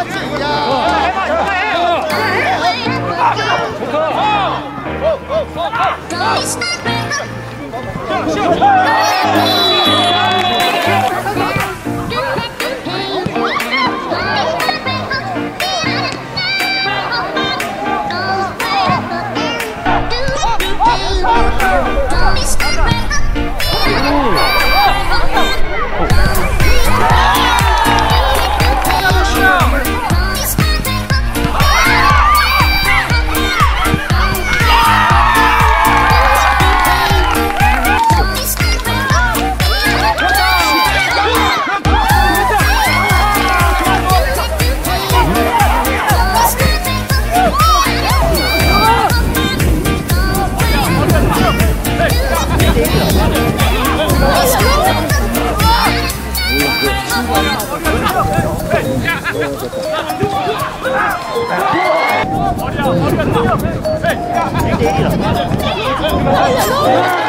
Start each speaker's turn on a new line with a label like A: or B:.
A: 야.
B: 머리야 머리가 뜨려 1대1이라